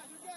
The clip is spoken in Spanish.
¡Ah!